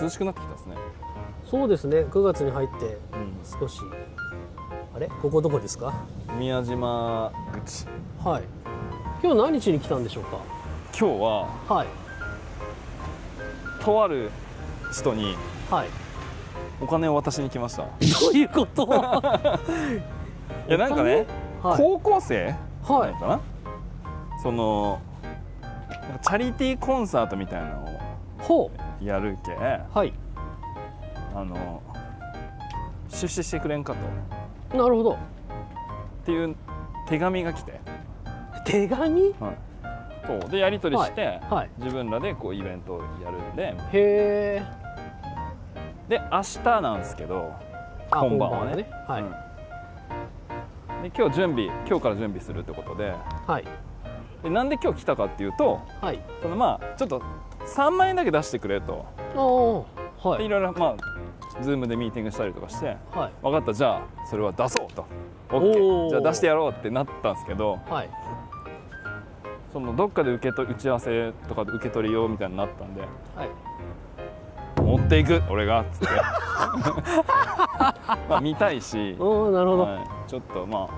涼しくなってきたですね。そうですね。9月に入ってうん。少しあれ？ここどこですか？宮島口。はい。今日何日に来たんでしょう今日はかはい。とある人にはい。お金を渡しに来ました。どういうこと？いやなんかね、はい。高校生？なはい。のかな、そのチャリティーコンサートみたいなのをほやるけうはい。あの出資してくれんかと。なるほど。っていう手紙が来て、手紙？そう。でやり取りして、はい。自分らでこうイベントをやるんで。へえ。で明日なんですけどあ本番はね。はい、うん。で今日準備今日から準備するってことで。はい。でなんで今日来たかっていうとはい。そのまあちょっと3万円だけ出してくれと。はい。でいろいろまあズームでミーティングしたりとかしてはい。分かったじゃあそれは出そうと。お OK ー。じゃあ出してやろうってなったんですけどはい。そのどっかで受け取打ち合わせとかで受け取りようみたいになったんではい。持っていく俺がっつって。まあ見たいし、おおなるほど、はい、ちょっとまあ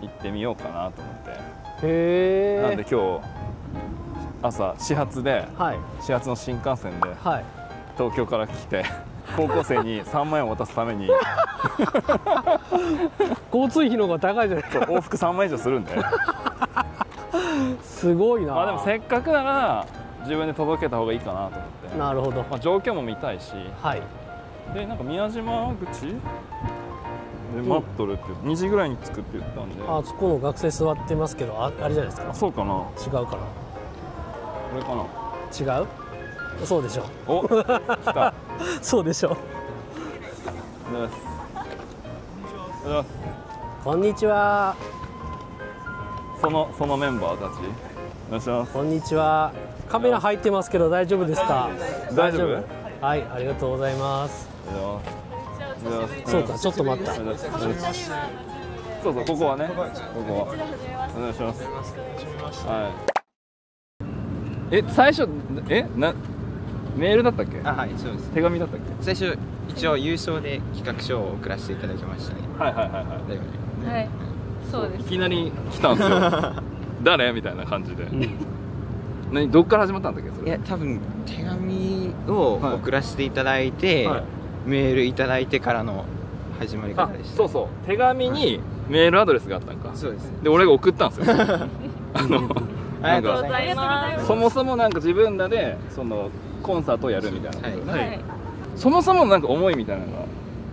行ってみようかなと思って、へえなんで今日朝始発ではい。始発の新幹線ではい。東京から来て 高校生に3万円を渡すために。交通費の方が高いじゃないですか。往復3万円以上するんですごいな。まあでもせっかくなら自分で届けた方がいいかなと思って、なるほど。まあ、状況も見たいし。はい。でなんか宮島口？で待っとるって2時ぐらいに着くって言ったんで。あそこの学生座ってますけどああれじゃないですか？あそうかな。違うかこれかな？な違う？そうでしょ。お来た。そうでしょ。うこんにちは。そのそのメンバーたち？こんにちは。カメラ入ってますけど大丈夫ですか？大丈夫？はいありがとうございます。そうかちょっと待った。おはようございます。そうそうここはね。ここは。お願いします。はいえ最初えなメールだったっけ？あはいそうです。手紙だったっけ？最初一応優勝で企画書を送らせていただきましたね。はいはいはいはだよねはい、そうでいいす。きなり来たんですよ。誰？みたいな感じで、何どっから始まったんだっけ？それ。いや多分手紙をはい。送らせていただいて、はい。メールいただいてからの始まりあ方でした。そうそう。手紙にメールアドレスがあったんか。そうです。で俺が送ったんですよ。あのありがとうございます。そもそもなんか自分らでそのコンサートをやるみたいなこと。で、はい。はい。そもそもなんか思いみたいなのが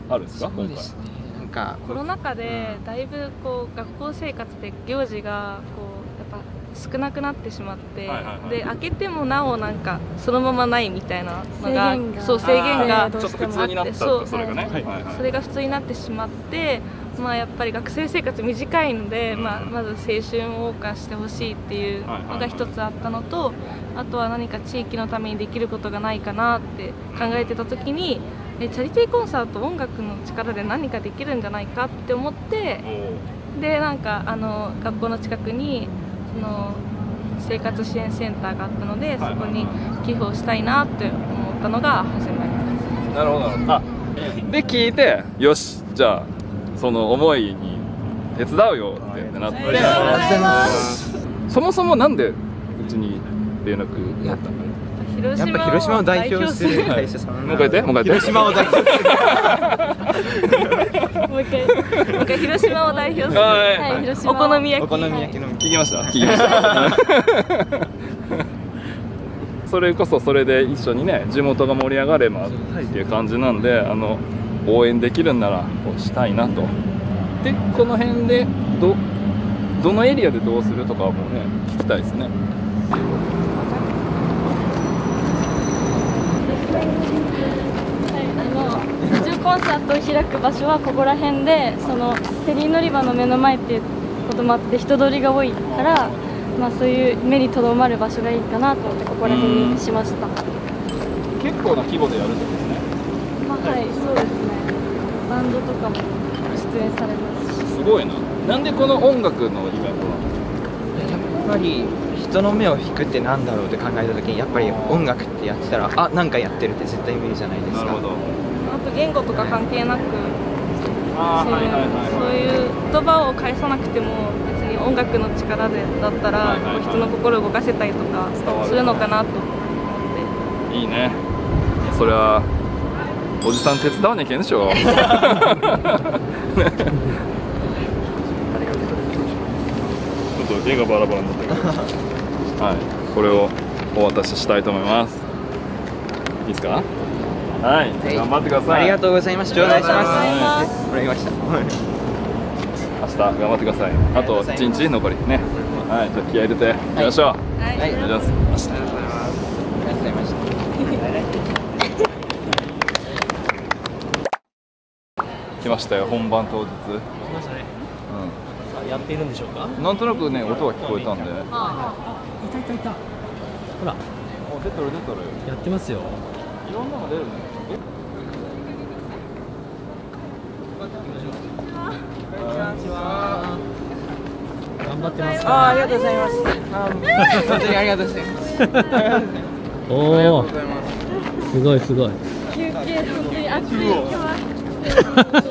あるんですか？そうですね。なんかコロナ禍でだいぶこう学校生活で行事がこうやっぱ少なくなってしまって、はいはいはい。で開けてもなおなんかそのままないみたいなのが制限が。そう制限がちょっと普通になったってそうそれがね、はいはいはい。それが普通になってしまって、まあ、やっぱり学生生活短いので、うん。まあ、まず青春を謳歌してほしいっていうのが一つあったのと、あとは何か地域のためにできることがないかなって考えてた時にえチャリティーコンサート音楽の力で何かできるんじゃないかって思ってでなんかあの学校の近くにその生活支援センターがあったのでそこに寄付をしたいなって思ったのが始まりです。なるほどなるほど。あで聞いてよしじゃあその思いに手伝うよってって。なってそもそもなんでうちに連絡があったの？広やっぱ広島を代表する代会社さん。もう一回言ってもう一回広島を代表する表もう一回もう一回広島を代表する。はい。はい広島お好み焼きお好み焼きの聞きました。聞きました。それこそそれで一緒にね地元が盛り上がればっていう感じなんであの応援できるんならこうしたいなと。でこの辺でどどのエリアでどうするとかもね聞きたいですね。コンサートを開く場所はここら辺でそのフェリー乗り場の目の前っていうこともあって人通りが多いから、まあ、そういう目にとどまる場所がいいかなと思ってここら辺にしました、結構な規模でやるってことですね。まあ、はいそうですンドとかも出演されますしすごいな。なんでこの音楽のイベントやっぱり人の目を引くってなんだろうって考えた時にやっぱり音楽ってやってたらあなんかやってるって絶対見るじゃないですか。なるほど。あと言語とか関係なくはいはいはい。そういう言葉を返さなくても別に音楽の力でだったら、はいはいはい。人の心を動かせたりとかするのかなと思って。いいね。それはおじさん手伝わなきゃいけんでしょ。ちょっと絵がバラバラになったけどはい。これをお渡ししたいと思います。いいですか？はい、はい頑張ってください。ありがとうございます頂戴しますあもらいました。明日頑張ってください。あと1日残りね。はい。じゃあ気合い入れて。い。きましょう。はい。はいお願いします。ありがとうございます。ありがとうございました来ましたよ本番当日。来ましたね。うさあやっているんでしょうか？ん。なんとなくね音が聞こえたんでいたいたいたほらお出とる出とるやってますよいろんなの出るね頑張ってますあーありがとうございますあー本当にありがとうございますおおすごいすごい休憩本当に暑い今日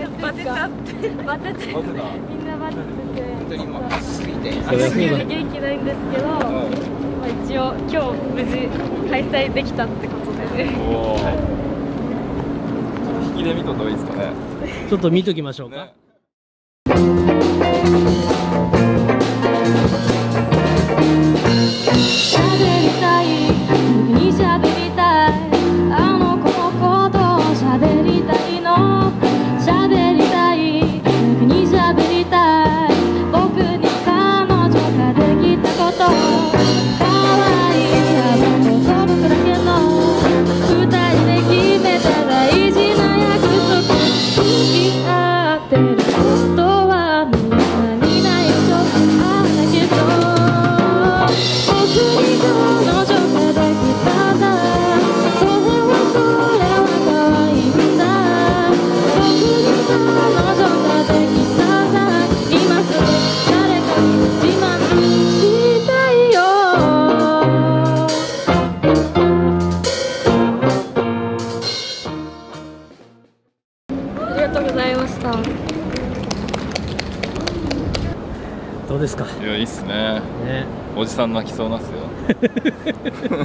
はバテたって。バテて。みんなバテて。て。本当にもう暑すぎて。そりゃそうだ元気ないんですけど、まあ、一応今日無事開催できたってことで。ね引きで見とった方がいいですかね。ちょっと見ときましょうか、ね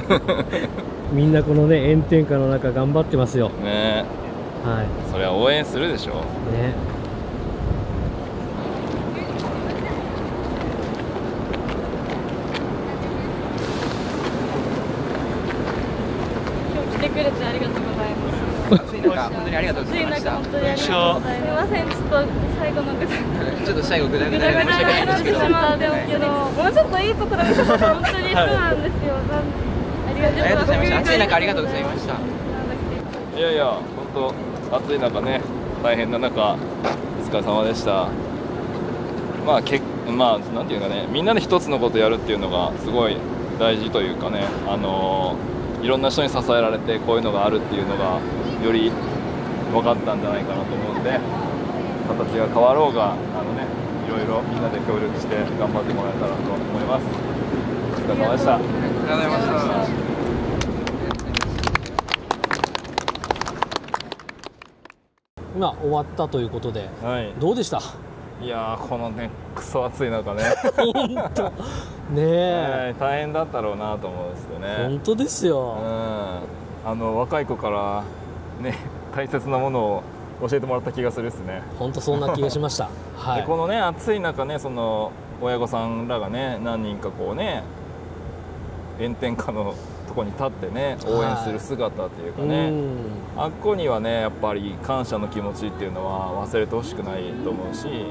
みんなこのね炎天下の中頑張ってますよ。ね。はそりゃ応援するでしょ。いね。今日来てくれてありがとうございます。暑い中本当にありがとうございました。本当にありがとうございますすいませんちょっと最後ちょっと最後ぐだぐダで申し訳ないんですけどだにな ってしまったんですけど。もうちょっといいところ見せた本当にそうなんですよありがとうございました。暑い中ありがとうございましたいやいや本当暑い中ね大変な中お疲れ様でした。まあけまあなんていうかねみんなで一つのことやるっていうのがすごい大事というかねあのーいろんな人に支えられてこういうのがあるっていうのがより分かったんじゃないかなと思うんで形が変わろうがあのねいろいろみんなで協力して頑張ってもらえたらと思います。疲れ様でした。ありがとうございました今終わったということではい。どうでした？いやーこのねクソ暑い中ね。本当。ねえ。えー大変だったろうなと思うんですよね。本当ですうん。よあの若い子からね大切なものを教えてもらった気がするですね、本当そんな気がしました。はい。でこのね暑い中ねその親御さんらがね何人かこうね炎天下のとこに立ってね応援する姿っていうかね、うん。あっこにはねやっぱり感謝の気持ちっていうのは忘れてほしくないと思うし、うん。や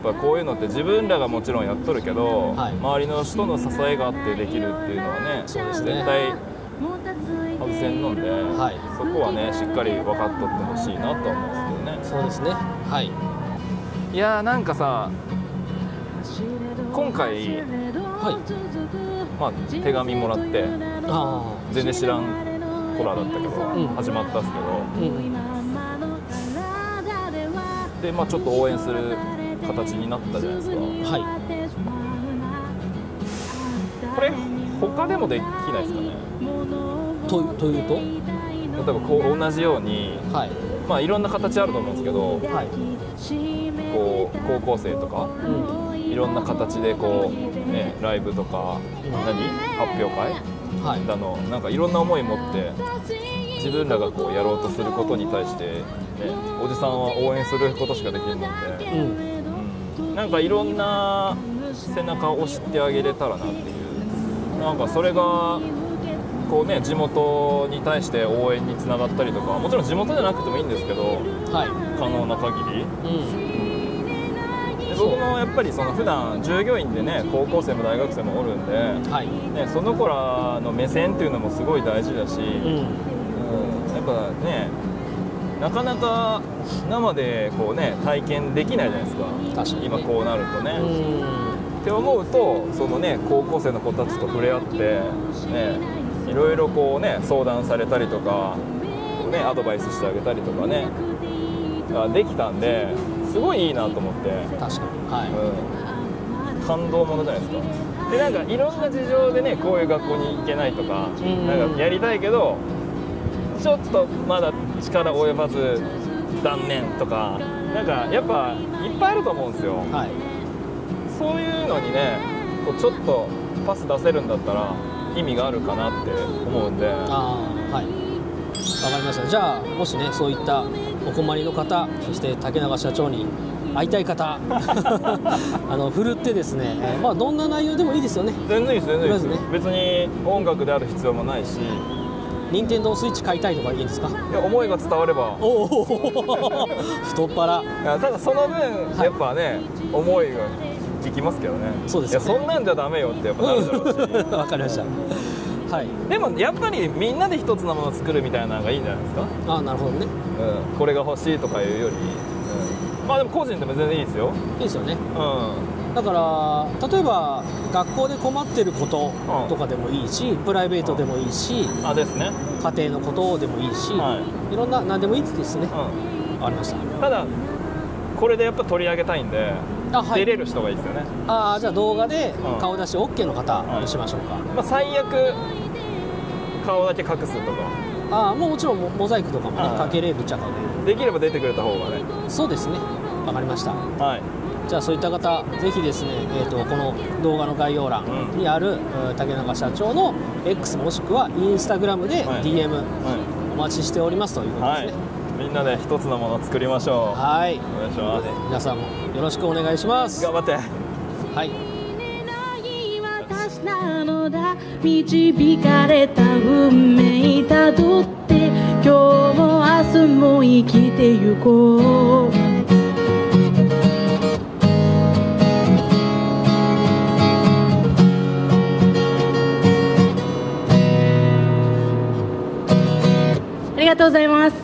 っぱこういうのって自分らがもちろんやっとるけど、はい。周りの人の支えがあってできるっていうのはねそうですね。絶対外せんので、はい。そこはねしっかり分かっとってほしいなと思うんですけどね。そうですね。はい。いやーなんかさ今回、はいまあ、手紙もらってあ全然知らん子らだったけど、ん。始まったんですけど。あうん。で、まあ、ちょっと応援する形になったじゃないですか。はい。これ他でもできないですかね。とというと？例えばこう同じようにはい。まあいろんな形あると思うんですけどはい、こう高校生とかうんいろんな形でこうねライブとか何発表会はい。だのなんかいろんな思い持って自分らがこうやろうとすることに対して、ね、おじさんは応援することしかできるので、うん。うん、なんかいろんな背中を押してあげれたらなっていう。なんかそれがこうね地元に対して応援につながったりとかもちろん地元じゃなくてもいいんですけどはい。可能な限り。うん。で僕もやっぱりその普段従業員でね高校生も大学生もおるんで、はい。ね、その子らの目線っていうのもすごい大事だし、うん。うんやっぱねなかなか生でこうね体験できないじゃないですか。今こうなるとね、うん。って思うとそのね高校生の子たちと触れ合ってねいろいろこうね相談されたりとかねアドバイスしてあげたりとかねができたんですごいいいなと思って、確かに。はい。うん、感動ものじゃないですか。でなんかいろんな事情でねこういう学校に行けないとかうん。なんかやりたいけどちょっとまだ力及ばず断念とかなんかやっぱいっぱいあると思うんですよ。はい。そういうのにねこうちょっとパス出せるんだったら意味があるかなって思うんで。ああはい。わかりました。じゃあもしねそういったお困りの方そして竹永社長に会いたい方 あの振るってですね、えーまあどんな内容でもいいですよね。全然いいです全然いいです。とりあ別に音楽である必要もないし。い任天堂スイッチ買いたいとかいいんですか？や思いが伝われば。おお 太っ腹。ただその分はい。やっぱね思いが聞きますけどね。そうですよね。いやそんなんじゃダメよってやっぱなるだろうし。わかりましたはい。でもやっぱりみんなで一つのものを作るみたいなのがいいんじゃないですか、ああなるほどね。うん、これが欲しいとかいうより、うん、まあでも個人でも全然いいですよ。いいですよね。うだから例えば学校で困ってることとかでもいいし、プライベートでもいいしん。あですね。家庭のことでもいいし、はい。い、ろんな何でもいいですね。うわかりました。んただこれでやっぱ取り上げたいんで、出れる人がいいですよね、ああじゃあ動画でうん。顔出し OK の方にしましょうか、まあ、最悪顔だけ隠すとか。ああもうもちろんモモザイクとかもねはい。かけれるっちゃかできれば出てくれた方がね。そうですね。わかりました。はい。じゃあそういった方ぜひですね、えー、とこの動画の概要欄にある、うん竹中社長の X もしくはインスタグラムではい。DM はお待ちしておりますというい、ことはいですね、みんなで一つのものを作りましょう。はい。お願いします。皆さんもよろしくお願いします。頑張って。はい。私なのだ。導かれた運命たどって今日も明日も生きてゆこう。ありがとうございます